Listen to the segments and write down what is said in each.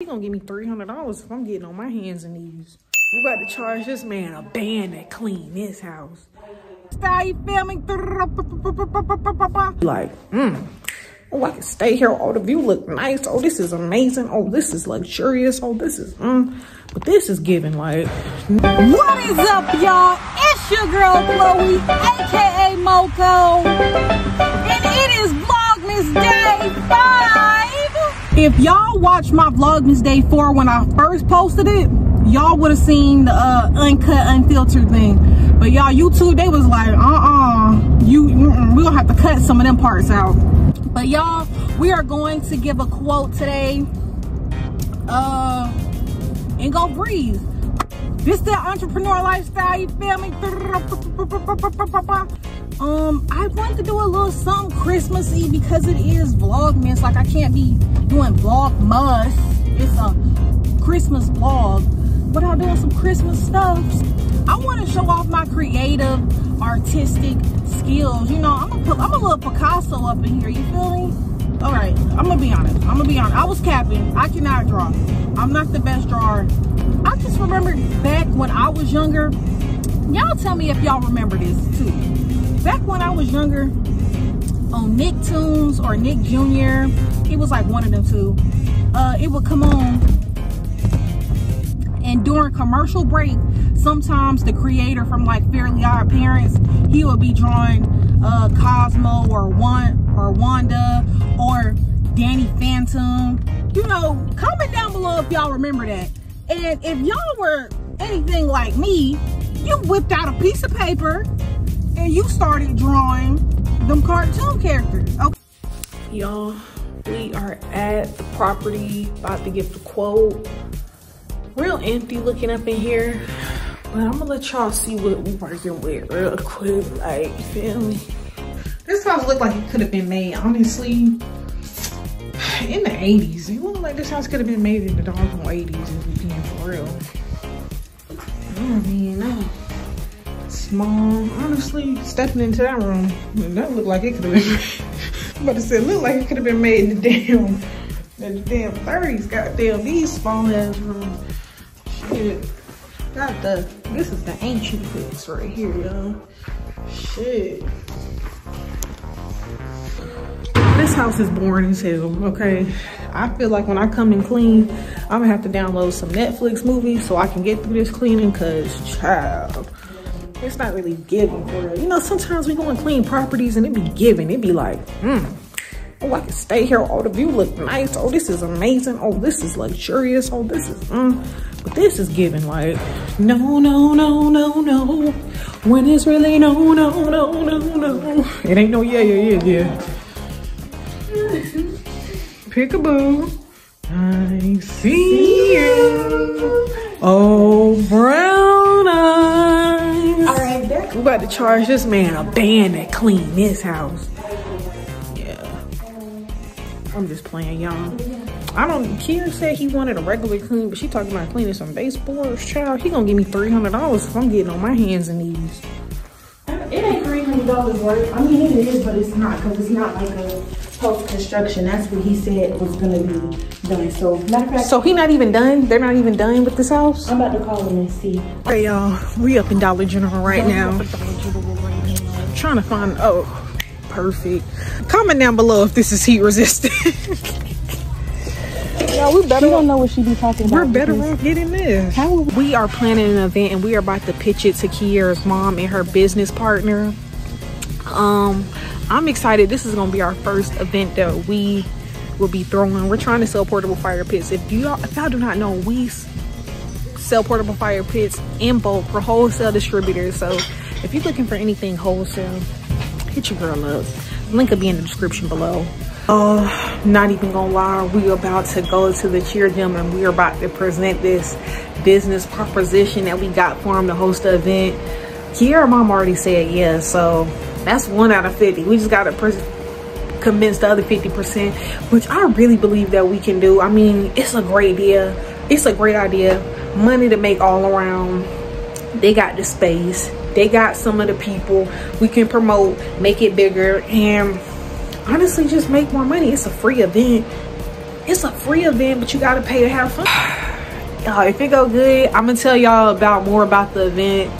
He gonna give me $300 if I'm getting on my hands and knees. We about to charge this man a band to clean this house. Style you filming? Like, mm. Oh, I can stay here. Oh, the view look nice. Oh, this is amazing. Oh, this is luxurious. Oh, this is, mm. But this is giving like... What is up, y'all? It's your girl, Chloe, aka Moeco. And it is 5. If y'all watched my Vlogmas Day 4 when I first posted it, y'all would have seen the uh, uncut, unfiltered thing. But y'all, YouTube, they was like, uh-uh, you, mm -mm, we gonna have to cut some of them parts out. But y'all, we are going to give a quote today. Uh, and go breathe. This the entrepreneur lifestyle, you feel me? Um, I want to do a little something Christmassy because it is Vlogmas. Like I can't be doing Vlogmas. It's a Christmas vlog. But I'm doing some Christmas stuff. I want to show off my creative, artistic skills. You know, I'm a, I'm a little Picasso up in here. You feel me? All right, I'm gonna be honest. I'm gonna be honest. I was capping. I cannot draw. I'm not the best drawer. I just remember back when I was younger. Y'all tell me if y'all remember this too. Back when I was younger, on Nicktoons or Nick Jr., it was like one of them two. Uh, it would come on, and during commercial break, sometimes the creator from like Fairly Odd Parents, he would be drawing uh, Cosmo or one or Wanda or Danny Phantom. You know, comment down below if y'all remember that. And if y'all were anything like me, you whipped out a piece of paper and you started drawing them cartoon characters. Okay. Y'all, we are at the property, about to give the quote. Real empty looking up in here. But I'm gonna let y'all see what we working with real quick. Like, you feel me? This house looked like it could have been made, honestly, in the 80s. It looked like this house could have been made in the doggone 80s if we being for real. I mean, no. Small, honestly, stepping into that room, that looked like it could have been, say, it looked like it could have been made in the damn, in the damn 30s. Goddamn, these small ass rooms. Shit. Got the, this is the ancient fix right here, y'all. Shit. This house is boring as hell, okay? I feel like when I come and clean, I'm gonna have to download some Netflix movies so I can get through this cleaning, cause child, it's not really giving for real. You know, sometimes we go and clean properties and it be giving. It be like, hmm, oh, I can stay here. Oh, the view look nice. Oh, this is amazing. Oh, this is luxurious. Oh, this is, mm. But this is giving like, no, no, no, no, no. When it's really no, no, no, no, no. It ain't no yeah, yeah, yeah, yeah. Peekaboo. I see you. Oh, brown We about to charge this man a band to clean this house. Yeah. I'm just playing, y'all. I don't, Kier said he wanted a regular clean, but she talking about cleaning some baseboards. Child, he gonna give me $300 if I'm getting on my hands and knees. Dollars worth. I mean, it is, but it's not because it's not like a post construction. That's what he said was gonna be done. So matter of fact, So he not even done? They're not even done with this house? I'm about to call him and see. Hey y'all, we up in Dollar General right now. Trying to find, oh, perfect. Comment down below if this is heat resistant. Y'all, we better You don't know what she be talking about. We're better because- off getting this. How would- we are planning an event and we are about to pitch it to Kiera's mom and her business partner. Um, I'm excited. This is gonna be our first event that we will be throwing. We're trying to sell portable fire pits. If you all, if y'all do not know, we sell portable fire pits in bulk for wholesale distributors. So if you're looking for anything wholesale, hit your girl up. Link will be in the description below. Oh, not even gonna lie, we about to go to the cheer gym and we are about to present this business proposition that we got for him to host the event. Kiera mom already said yes, so that's one out of 50. We just gotta pres convince the other 50%, which I really believe that we can do. I mean, it's a great idea. It's a great idea. Money to make all around. They got the space. They got some of the people. We can promote, make it bigger, and honestly just make more money. It's a free event. it's a free event, but you gotta pay to have fun. Uh, if it go good, I'm gonna tell y'all about more about the event.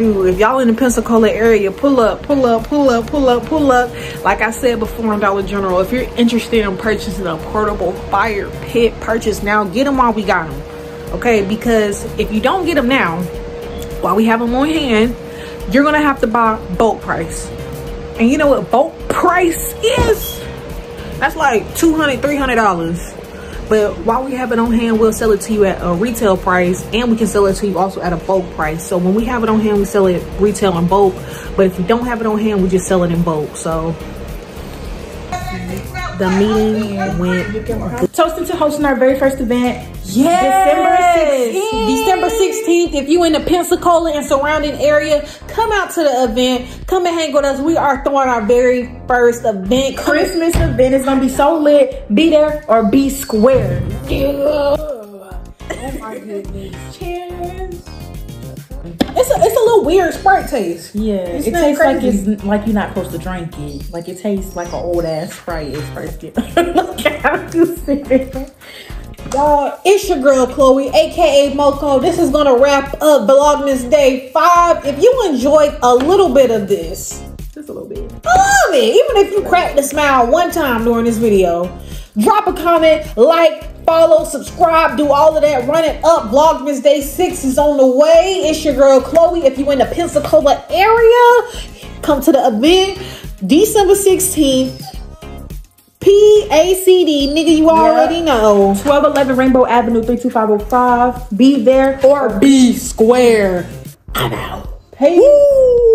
If y'all in the Pensacola area, pull up, pull up, pull up, pull up, pull up. Like I said before in Dollar General, if you're interested in purchasing a portable fire pit, purchase now. Get them while we got them. Okay, because if you don't get them now, while we have them on hand, you're gonna have to buy bulk price. And you know what bulk price is? That's like $200, $300. But while we have it on hand, we'll sell it to you at a retail price and we can sell it to you also at a bulk price. So when we have it on hand, we sell it retail and bulk. But if you don't have it on hand, we just sell it in bulk. So the meeting went good. Toasting to hosting our very first event. Yes! December 16th. December 16th. If you in the Pensacola and surrounding area, come out to the event. Come and hang with us. We are throwing our very first event. Christmas event is gonna be so lit. Be there or be square. Oh my goodness. Cheers. It's a, it's a little weird Sprite taste. Yeah, It's it tastes like it's like you're not supposed to drink it. Like it tastes like an old ass Sprite. It's first get. Look how you. Y'all, it's your girl Chloe, aka Moeco. This is gonna wrap up Vlogmas Day 5. If you enjoyed a little bit of this, Just a little bit. I love it. Even if you cracked a smile one time during this video, drop a comment, like, follow, subscribe, do all of that. Run it up. Vlogmas Day 6 is on the way. It's your girl Chloe. If you're in the Pensacola area, come to the event December 16th. PACD, nigga, you already know. 1211 Rainbow Avenue 32505. Be there Or be square. I'm out. Woo!